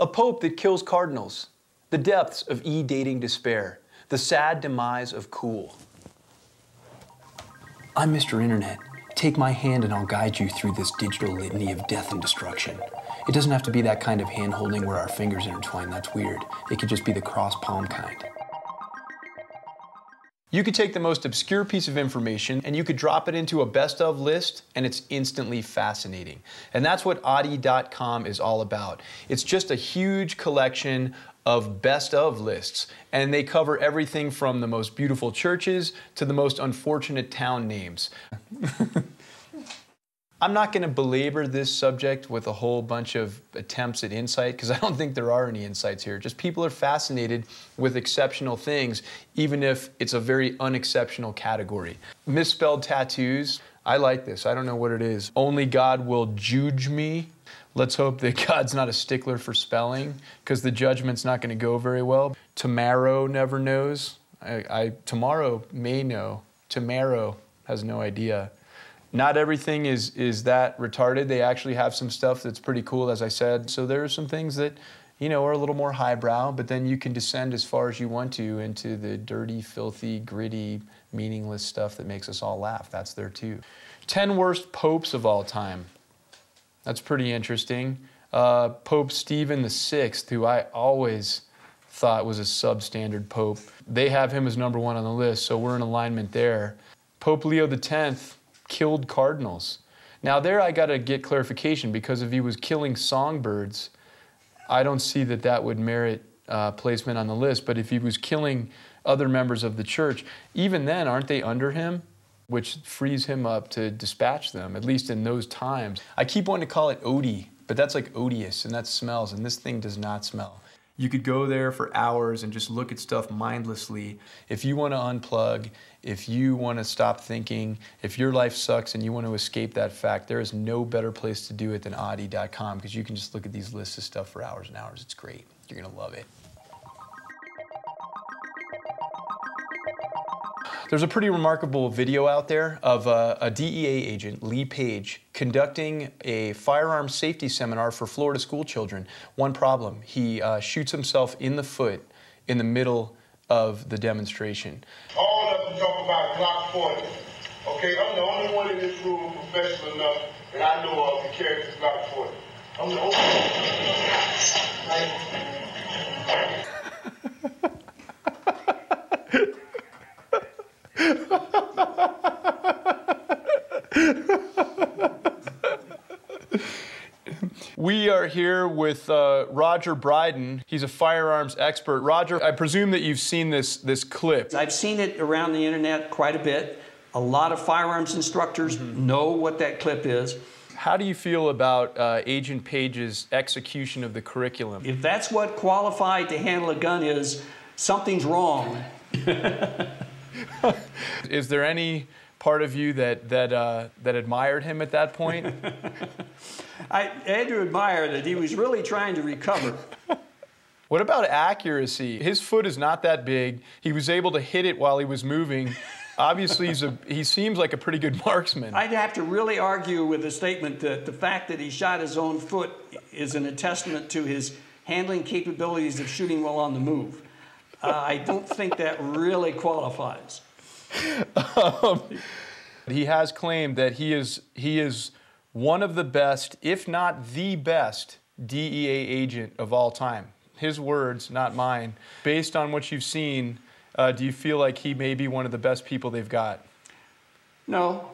A pope that kills cardinals. The depths of e dating despair. The sad demise of cool. I'm Mr. Internet. Take my hand and I'll guide you through this digital litany of death and destruction. It doesn't have to be that kind of hand holding where our fingers intertwine, that's weird. It could just be the cross palm kind. You could take the most obscure piece of information and you could drop it into a best of list and it's instantly fascinating. And that's what Oddee.com is all about. It's just a huge collection of best of lists and they cover everything from the most beautiful churches to the most unfortunate town names. I'm not going to belabor this subject with a whole bunch of attempts at insight because I don't think there are any insights here. Just people are fascinated with exceptional things, even if it's a very unexceptional category. Misspelled tattoos. I like this. I don't know what it is. Only God will judge me. Let's hope that God's not a stickler for spelling because the judgment's not going to go very well. Tomorrow never knows. I, I tomorrow may know. Tomorrow has no idea not everything is is that retarded. They actually have some stuff that's pretty cool, as I said. So there are some things that, you know, are a little more highbrow, but then you can descend as far as you want to into the dirty, filthy, gritty, meaningless stuff that makes us all laugh. That's there too. Ten worst popes of all time. That's pretty interesting. Uh, pope Stephen VI, who I always thought was a substandard pope. They have him as number one on the list, so we're in alignment there. Pope Leo X, killed cardinals. Now, there I got to get clarification because if he was killing songbirds, I don't see that that would merit uh, placement on the list. But if he was killing other members of the church, even then, aren't they under him? Which frees him up to dispatch them, at least in those times. I keep wanting to call it Odie, but that's like odious and that smells, and this thing does not smell. You could go there for hours and just look at stuff mindlessly. If you want to unplug, if you want to stop thinking, if your life sucks and you want to escape that fact, there is no better place to do it than Oddee.com because you can just look at these lists of stuff for hours and hours. It's great. You're going to love it. There's a pretty remarkable video out there of a, a, DEA agent, Lee Paige, conducting a firearm safety seminar for Florida school children. One problem, he uh, shoots himself in the foot in the middle of the demonstration. All of them talk about Glock 40. Okay, I'm the only one in this room professional enough that I know of to carry this Glock 40. I'm the only one. We are here with uh, Roger Briden. He's a firearms expert. Roger, I presume that you've seen this, this clip. I've seen it around the internet quite a bit. A lot of firearms instructors mm-hmm. know what that clip is. How do you feel about uh, Agent Paige's execution of the curriculum? If that's what qualified to handle a gun is, something's wrong. is there any part of you that that uh, that admired him at that point? I had to admire that he was really trying to recover. What about accuracy? His foot is not that big. He was able to hit it while he was moving. Obviously, he's a, he seems like a pretty good marksman. I'd have to really argue with the statement that the fact that he shot his own foot is an testament to his handling capabilities of shooting while on the move. Uh, I don't think that really qualifies. Um, he has claimed that he is he is one of the best, if not the best, DEA agent of all time. His words, not mine. Based on what you've seen, uh, do you feel like he may be one of the best people they've got? No.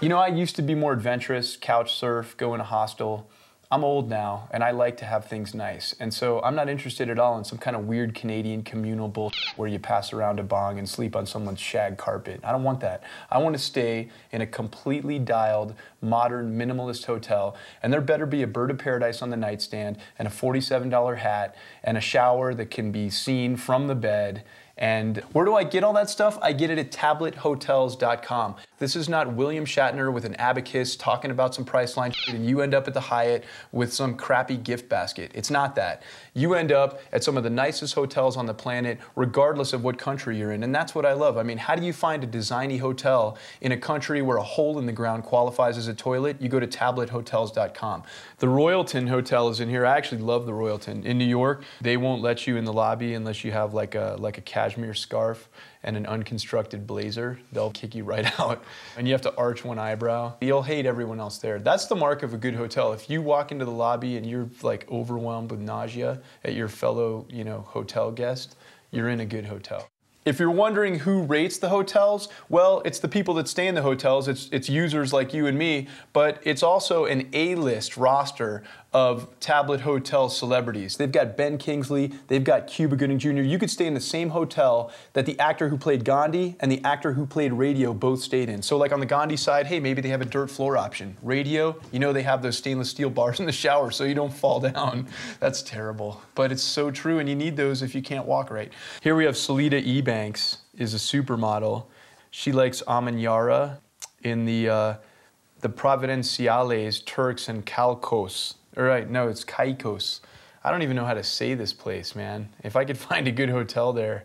You know, I used to be more adventurous, couch surf, go in a hostel. I'm old now and I like to have things nice. And so I'm not interested at all in some kind of weird Canadian communal bullshit where you pass around a bong and sleep on someone's shag carpet. I don't want that. I want to stay in a completely dialed, modern, minimalist hotel. And there better be a bird of paradise on the nightstand and a $47 hat and a shower that can be seen from the bed And where do I get all that stuff? I get it at tabletHotels.com. This is not William Shatner with an abacus talking about some Priceline shit and you end up at the Hyatt with some crappy gift basket. It's not that. You end up at some of the nicest hotels on the planet, regardless of what country you're in. And that's what I love. I mean, how do you find a designy hotel in a country where a hole in the ground qualifies as a toilet? You go to tabletHotels.com. The Royalton Hotel is in here. I actually love the Royalton. In New York, they won't let you in the lobby unless you have like a like a cashmere scarf and an unconstructed blazer, they'll kick you right out. And you have to arch one eyebrow. You'll hate everyone else there. That's the mark of a good hotel. If you walk into the lobby and you're like overwhelmed with nausea at your fellow, you know, hotel guest, you're in a good hotel. If you're wondering who rates the hotels, well, it's the people that stay in the hotels. It's, it's users like you and me, but it's also an A-list roster of tablet hotel celebrities. They've got Ben Kingsley, they've got Cuba Gooding Jr. You could stay in the same hotel that the actor who played Gandhi and the actor who played Radio both stayed in. So like on the Gandhi side, hey, maybe they have a dirt floor option. Radio, you know they have those stainless steel bars in the shower so you don't fall down. That's terrible, but it's so true and you need those if you can't walk right. Here we have Selita Ebanks is a supermodel. She likes Amanyara in the uh, the Providenciales Turks and Caicos all right, no, it's Caicos. I don't even know how to say this place, man. If I could find a good hotel there,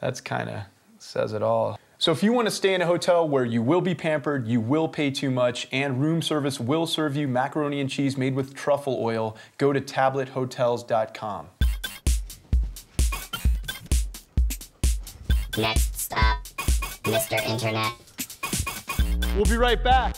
that's kind of says it all. So if you want to stay in a hotel where you will be pampered, you will pay too much, and room service will serve you macaroni and cheese made with truffle oil, go to tablethotels.com. Next stop, Mr. Internet. We'll be right back.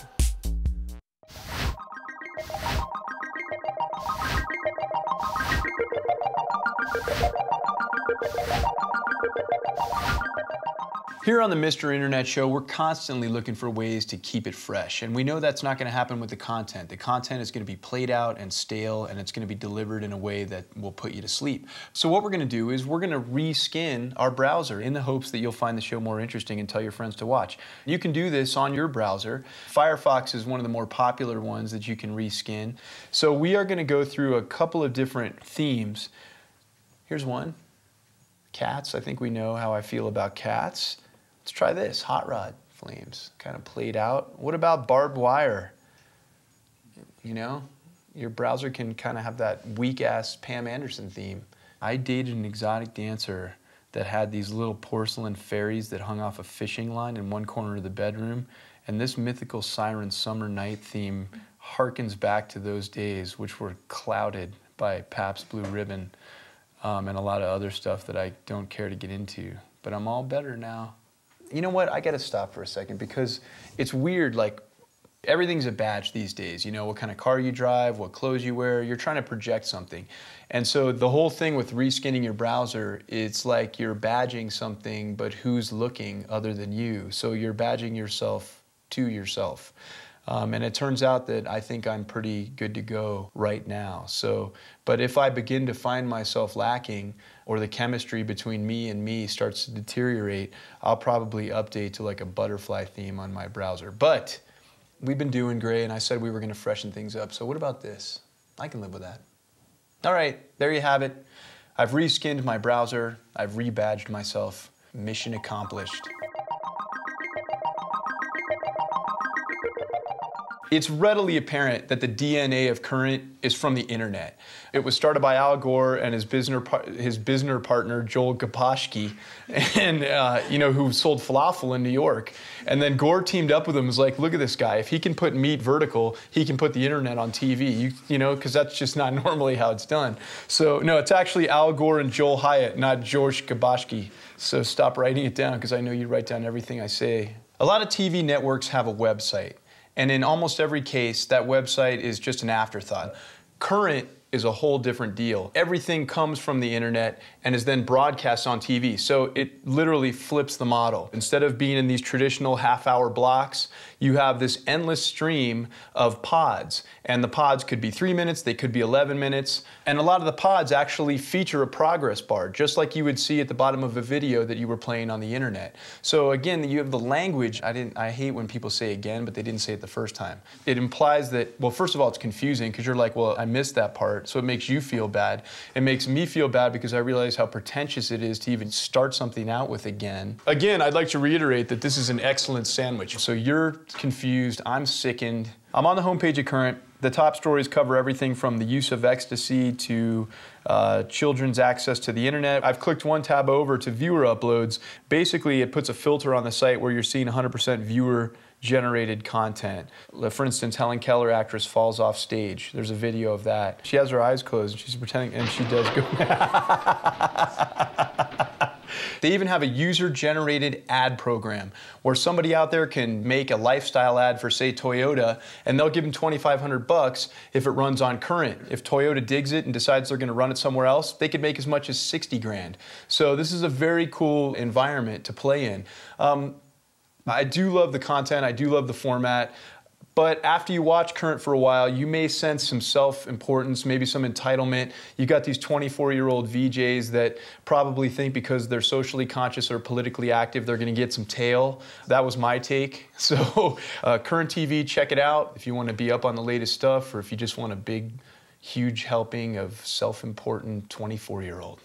Here on the Mr. Internet Show, we're constantly looking for ways to keep it fresh. And we know that's not going to happen with the content. The content is going to be played out and stale, and it's going to be delivered in a way that will put you to sleep. So, what we're going to do is we're going to reskin our browser in the hopes that you'll find the show more interesting and tell your friends to watch. You can do this on your browser. Firefox is one of the more popular ones that you can reskin. So, we are going to go through a couple of different themes. Here's one cats. I think we know how I feel about cats. Let's try this, hot rod flames, kind of played out. What about barbed wire? You know, your browser can kind of have that weak ass Pam Anderson theme. I dated an exotic dancer that had these little porcelain fairies that hung off a fishing line in one corner of the bedroom. And this mythical siren summer night theme harkens back to those days, which were clouded by Pabst Blue Ribbon um, and a lot of other stuff that I don't care to get into. But I'm all better now you know what? I got to stop for a second because it's weird. Like everything's a badge these days. You know what kind of car you drive, what clothes you wear. You're trying to project something, and so the whole thing with reskinning your browser, it's like you're badging something, but who's looking other than you? So you're badging yourself to yourself. Um, and it turns out that I think I'm pretty good to go right now. So, but if I begin to find myself lacking, or the chemistry between me and me starts to deteriorate, I'll probably update to like a butterfly theme on my browser. But we've been doing great, and I said we were going to freshen things up. So, what about this? I can live with that. All right, there you have it. I've reskinned my browser, I've rebadged myself. Mission accomplished. It's readily apparent that the DNA of Current is from the internet. It was started by Al Gore and his business, his business partner Joel Gubashki, and uh, you know who sold falafel in New York. And then Gore teamed up with him. Was like, look at this guy. If he can put meat vertical, he can put the internet on TV. You, you know, because that's just not normally how it's done. So no, it's actually Al Gore and Joel Hyatt, not George Gubashki. So stop writing it down because I know you write down everything I say. A lot of TV networks have a website. And in almost every case, that website is just an afterthought. Current is a whole different deal. Everything comes from the internet and is then broadcast on TV. So it literally flips the model. Instead of being in these traditional half hour blocks, you have this endless stream of pods. And the pods could be three minutes, they could be 11 minutes. And a lot of the pods actually feature a progress bar, just like you would see at the bottom of a video that you were playing on the internet. So again, you have the language. I didn't I hate when people say again, but they didn't say it the first time. It implies that, well, first of all, it's confusing because you're like, well, I missed that part. So it makes you feel bad. It makes me feel bad because I realize how pretentious it is to even start something out with again. Again, I'd like to reiterate that this is an excellent sandwich. So you're confused, I'm sickened. I'm on the homepage of Current. The top stories cover everything from the use of ecstasy to uh, children's access to the internet. I've clicked one tab over to viewer uploads. Basically, it puts a filter on the site where you're seeing 100% viewer generated content. For instance, Helen Keller, actress, falls off stage. There's a video of that. She has her eyes closed and she's pretending, and she does go. They even have a user generated ad program where somebody out there can make a lifestyle ad for say Toyota and they'll give them 2500 bucks if it runs on current. If Toyota digs it and decides they're going to run it somewhere else, they could make as much as 60 grand. So this is a very cool environment to play in. Um, I do love the content. I do love the format. But after you watch Current for a while, you may sense some self importance, maybe some entitlement. You got these 24 year old VJs that probably think because they're socially conscious or politically active, they're going to get some tail. That was my take. So, uh, Current TV, check it out if you want to be up on the latest stuff or if you just want a big, huge helping of self important 24 year old.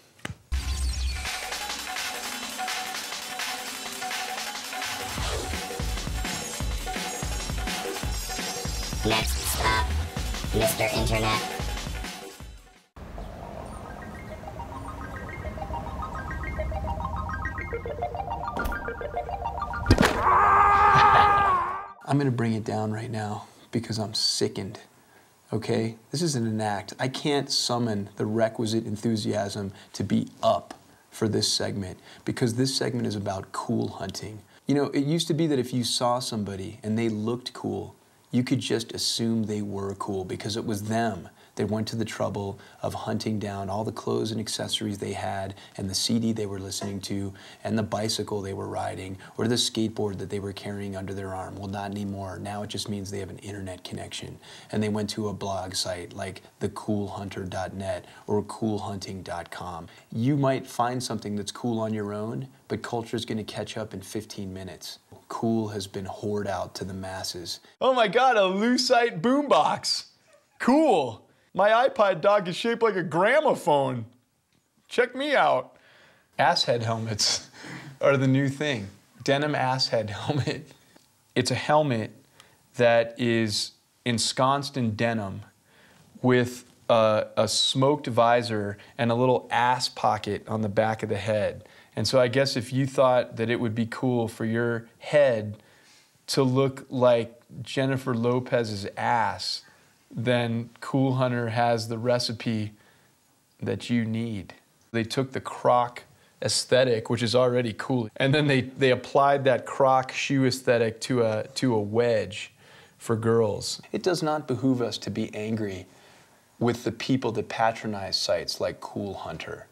Next stop, Mr. Internet. I'm to bring it down right now because I'm sickened. Okay? This isn't an act. I can't summon the requisite enthusiasm to be up for this segment because this segment is about cool hunting. You know, it used to be that if you saw somebody and they looked cool, you could just assume they were cool because it was them. They went to the trouble of hunting down all the clothes and accessories they had, and the CD they were listening to, and the bicycle they were riding, or the skateboard that they were carrying under their arm. Well, not anymore. Now it just means they have an internet connection. And they went to a blog site like thecoolhunter.net or coolhunting.com. You might find something that's cool on your own, but culture is going to catch up in 15 minutes. Cool has been whored out to the masses. Oh my God, a Lucite boombox. Cool. My iPod dock is shaped like a gramophone. Check me out. Asshead helmets are the new thing. Denim asshead helmet. It's a helmet that is ensconced in denim with a, a, smoked visor and a little ass pocket on the back of the head. And so I guess if you thought that it would be cool for your head to look like Jennifer Lopez's ass, then Cool Hunter has the recipe that you need. They took the croc aesthetic, which is already cool, and then they, they applied that croc shoe aesthetic to a, to a wedge for girls. It does not behoove us to be angry with the people that patronize sites like Cool Hunter,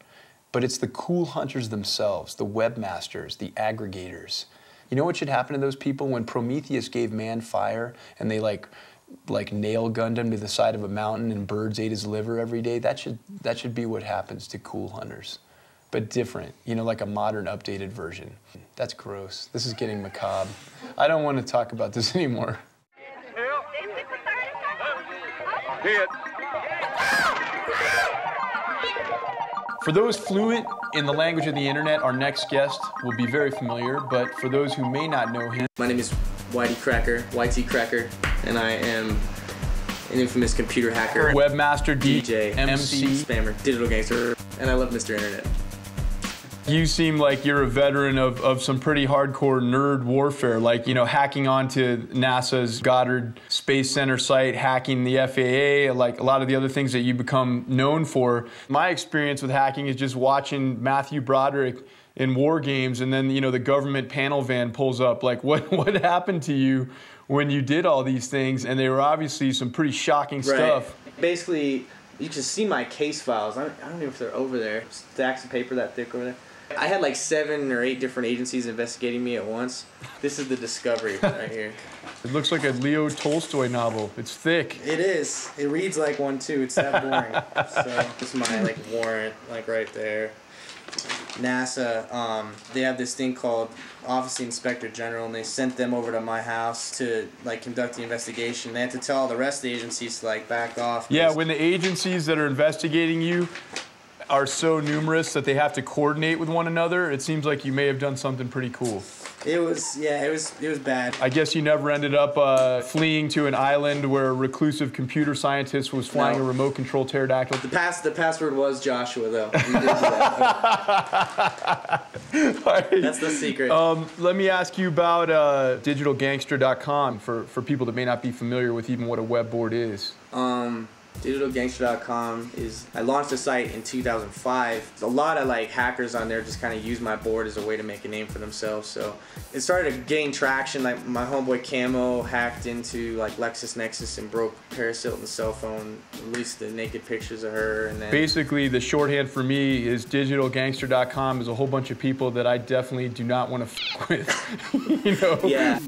but it's the cool hunters themselves, the webmasters, the aggregators. You know what should happen to those people when Prometheus gave man fire and they like like nail gunned him to the side of a mountain and birds ate his liver every day. That should that should be what happens to cool hunters. But different, you know, like a modern updated version. That's gross. This is getting macabre. I don't want to talk about this anymore. For those fluent in the language of the internet, our next guest will be very familiar, but for those who may not know him. My name is Whitey Cracker, YT Cracker, and I am an infamous computer hacker, webmaster, DJ, MC, spammer, digital gangster, and I love Mr. Internet. You seem like you're a veteran of, of some pretty hardcore nerd warfare, like, you know, hacking onto NASA's Goddard Space Center site, hacking the FAA, like a lot of the other things that you become known for. My experience with hacking is just watching Matthew Broderick in war games and then, you know, the government panel van pulls up. Like, what, what happened to you when you did all these things? And they were obviously some pretty shocking right. stuff. Basically, you can see my case files. I don't, I don't know if they're over there. Stacks of paper that thick over there. I had like seven or eight different agencies investigating me at once. This is the discovery right here. It looks like a Leo Tolstoy novel. It's thick. It is. It reads like one too. It's that boring. so this is my like warrant, like right there. NASA, um, they have this thing called Office of the Inspector General, and they sent them over to my house to like conduct the investigation. They had to tell the rest of the agencies to like back off. Yeah, when the agencies that are investigating you are so numerous that they have to coordinate with one another, it seems like you may have done something pretty cool. It was yeah, it was it was bad. I guess you never ended up uh, fleeing to an island where a reclusive computer scientist was flying No. a remote control pterodactyl. The pass the password was Joshua though. That. That's the secret. Um, let me ask you about uh, digitalgangster.com for, for people that may not be familiar with even what a web board is. Um, digitalgangster.com is I launched the site in 2005. A lot of like hackers on there just kind of use my board as a way to make a name for themselves. So it started to gain traction. Like my homeboy Camo hacked into like LexisNexis and broke Paris Hilton's cell phone, released the naked pictures of her, and then Basically, the shorthand for me is digitalgangster.com is a whole bunch of people that I definitely do not want to f with. you know? yeah.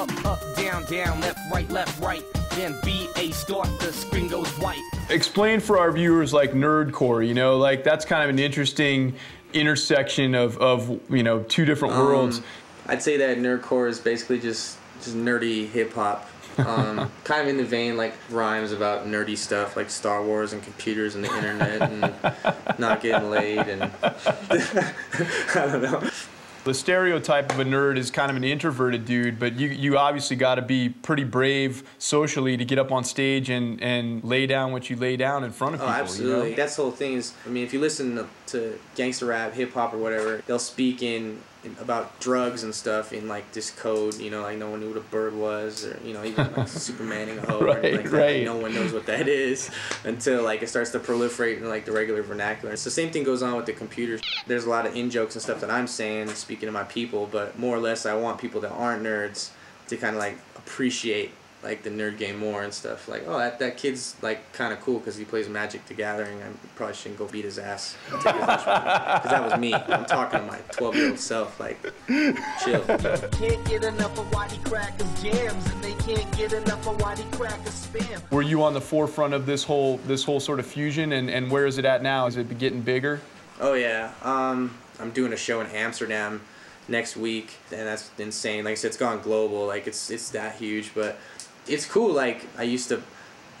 Up, up, down, down, left, right, left, right. Then B A start, the screen goes white. Explain for our viewers like nerdcore, you know, like that's kind of an interesting intersection of, of you know, two different worlds. I'd say that nerdcore is basically just just nerdy hip hop. Um, kind of in the vein like rhymes about nerdy stuff like Star Wars and computers and the internet and not getting laid and I don't know. The stereotype of a nerd is kind of an introverted dude, but you, you obviously got to be pretty brave socially to get up on stage and, and lay down what you lay down in front of Oh, people. absolutely. You know? That's the whole thing is, I mean, if you listen to, to gangster rap, hip hop, or whatever, they'll speak in, in about drugs and stuff in like this code. You know, like no one knew what a bird was, or you know, even like Supermaning a hoe, Right, like right. No one knows what that is until like it starts to proliferate in like the regular vernacular. It's the same thing goes on with the computers. There's a lot of in jokes and stuff that I'm saying, speaking to my people, but more or less, I want people that aren't nerds to kind of like appreciate like the nerd game more and stuff. Like, oh, that, that kid's like kind of cool because he plays Magic the Gathering. I probably shouldn't go beat his ass because that was me. I'm talking to my 12 year old self. Like, chill. Can't get enough of Whitey Cracker's jams, and they can't get enough of Whitey Cracker's spam. Were you on the forefront of this whole this whole sort of fusion, and, and where is it at now? Is it getting bigger? Oh yeah. Um, I'm doing a show in Amsterdam next week, and that's insane. Like I said, it's gone global. Like it's it's that huge, but it's cool. Like I used to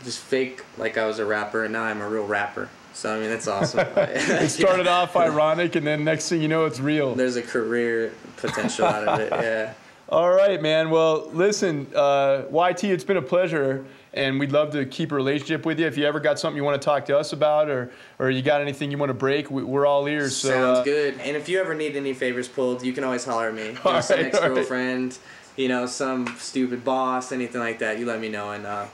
just fake like I was a rapper, and now I'm a real rapper. So I mean, that's awesome. It started off ironic, and then next thing you know, it's real. There's a career potential out of it. Yeah. All right, man. Well, listen, uh, YT, it's been a pleasure, and we'd love to keep a relationship with you. If you ever got something you want to talk to us about, or or you got anything you want to break, we, we're all ears. So, Sounds uh, good. And if you ever need any favors pulled, you can always holler at me. You know, All some right, girlfriend, you know, some stupid boss, anything like that. You let me know, and uh,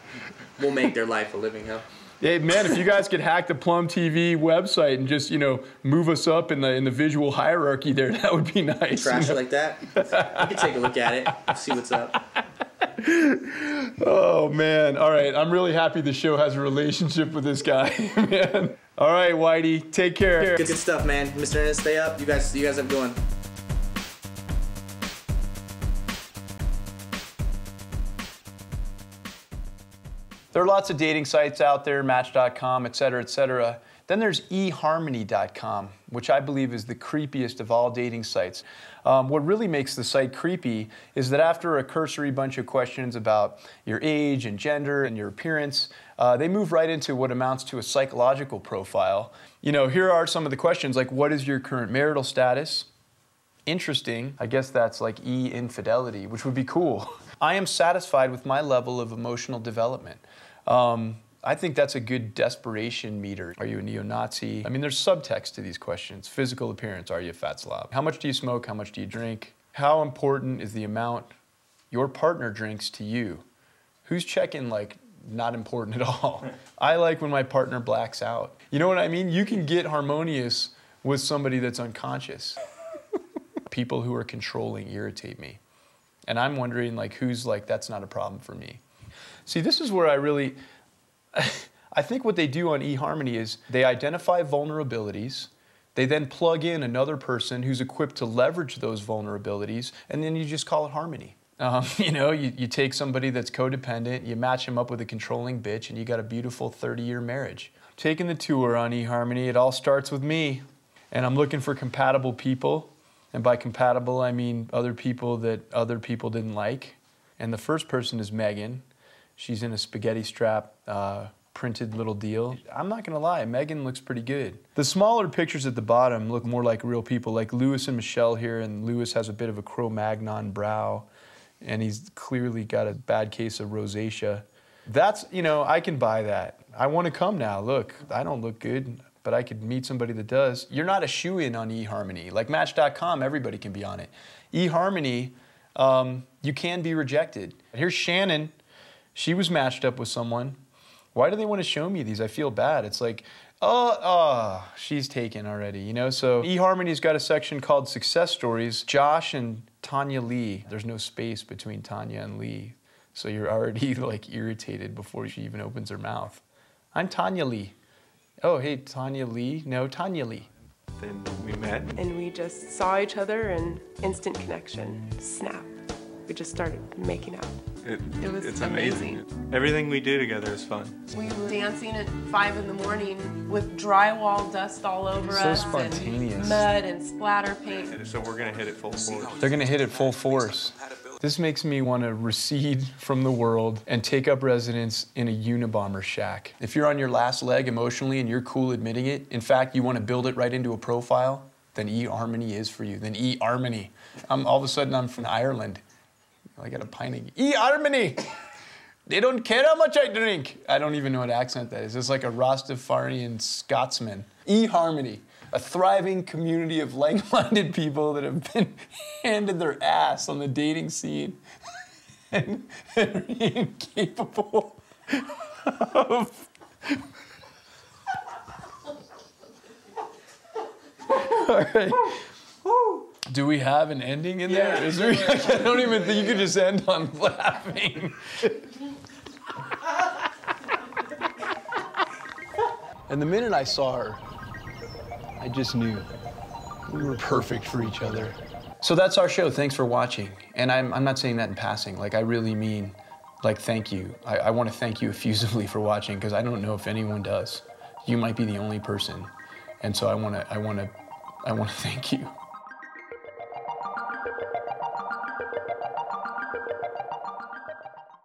we'll make their life a living hell. Hey, man, if you guys could hack the Plum TV website and just you know move us up in the in the visual hierarchy there, that would be nice. Trash you it know? like that. You can take a look at it, see what's up. Oh man! All right, I'm really happy the show has a relationship with this guy, man. All right, Whitey, take care. Good, good stuff, man. Mr. Ernest, stay up. You guys, you guys have a good one. There are lots of dating sites out there, Match.com, et cetera, et cetera. Then there's eHarmony.com, which I believe is the creepiest of all dating sites. Um, what really makes the site creepy is that after a cursory bunch of questions about your age and gender and your appearance, uh, they move right into what amounts to a psychological profile. You know, here are some of the questions like what is your current marital status? Interesting. I guess that's like e infidelity, which would be cool. I am satisfied with my level of emotional development. Um, I think that's a good desperation meter. Are you a neo Nazi? I mean, there's subtext to these questions. Physical appearance, are you a fat slob? How much do you smoke? How much do you drink? How important is the amount your partner drinks to you? Who's checking like not important at all? I like when my partner blacks out. You know what I mean? You can get harmonious with somebody that's unconscious. People who are controlling irritate me. And I'm wondering like who's like that's not a problem for me. See, this is where I really I think what they do on eHarmony is they identify vulnerabilities. They then plug in another person who's equipped to leverage those vulnerabilities, and then you just call it harmony. Um, you know, you, you take somebody that's codependent, you match him up with a controlling bitch, and you got a beautiful 30 year marriage. Taking the tour on eHarmony, it all starts with me. And I'm looking for compatible people. And by compatible, I mean other people that other people didn't like. And the first person is Megan. She's in a spaghetti strap uh, printed little deal. I'm not gonna lie, Megan looks pretty good. The smaller pictures at the bottom look more like real people, like Lewis and Michelle here, and Lewis has a bit of a Cro-Magnon brow, and he's clearly got a bad case of rosacea. That's, you know, I can buy that. I wanna come now, look, I don't look good, but I could meet somebody that does. You're not a shoo-in on eHarmony. Like Match.com, everybody can be on it. eHarmony, um, you can be rejected. Here's Shannon, she was matched up with someone. Why do they want to show me these? I feel bad. It's like, oh, oh, she's taken already, you know? So eHarmony's got a section called Success Stories. Josh and Tanya Lee. There's no space between Tanya and Lee. So you're already like irritated before she even opens her mouth. I'm Tanya Lee. Oh, hey, Tanya Lee? No, Tanya Lee. Then we met. and we just saw each other and instant connection. Snap. We just started making out. It, It was it's amazing. amazing. Everything we do together is fun. We were dancing at five in the morning with drywall dust all over So us spontaneous. and mud and splatter paint. So we're gonna hit it full force. They're gonna hit it full force. This makes me want to recede from the world and take up residence in a Unabomber shack. If you're on your last leg emotionally and you're cool admitting it, in fact, you want to build it right into a profile, then eHarmony is for you. Then eHarmony. I'm all of a sudden I'm from Ireland. I got a pint of eHarmony. They don't care how much I drink. I don't even know what accent that is. It's like a Rastafarian Scotsman. E Harmony, a thriving community of like-minded people that have been handed their ass on the dating scene and, and are incapable of. All right. Do we have an ending in there? Is there? I don't even think you could just end on laughing. And the minute I saw her, I just knew we were perfect for each other. So that's our show. Thanks for watching. And I'm, I'm not saying that in passing. Like, I really mean, like, thank you. I, I want to thank you effusively for watching because I don't know if anyone does. You might be the only person. And so I want to, I want to, I want to thank you.